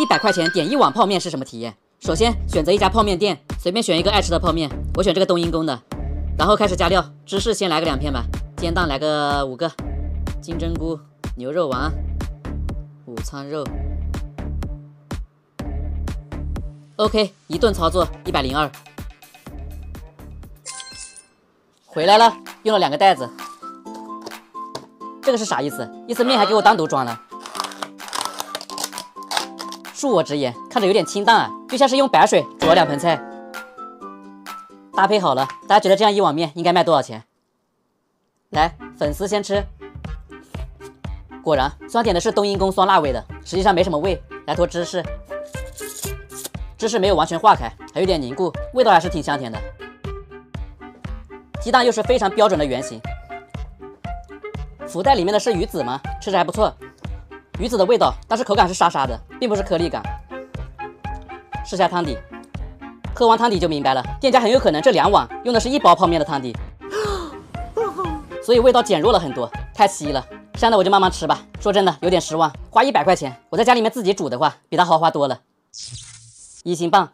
一百块钱点一碗泡面是什么体验？首先选择一家泡面店，随便选一个爱吃的泡面，我选这个冬阴功的，然后开始加料，芝士先来个两片吧，煎蛋来个五个，金针菇、牛肉丸、午餐肉。OK，一顿操作一百零二，回来了，用了两个袋子，这个是啥意思？意思面还给我单独装了。恕我直言，看着有点清淡啊，就像是用白水煮了两盆菜。搭配好了，大家觉得这样一碗面应该卖多少钱？来，粉丝先吃。果然，酸点的是冬阴功酸辣味的，实际上没什么味。来坨芝士，芝士没有完全化开，还有点凝固，味道还是挺香甜的。鸡蛋又是非常标准的圆形。福袋里面的是鱼子吗？吃着还不错。鱼子的味道，但是口感是沙沙的，并不是颗粒感。试下汤底，喝完汤底就明白了，店家很有可能这两碗用的是一包泡面的汤底，所以味道减弱了很多，太稀了。剩下的我就慢慢吃吧。说真的，有点失望，花一百块钱，我在家里面自己煮的话，比它豪华多了。一星棒。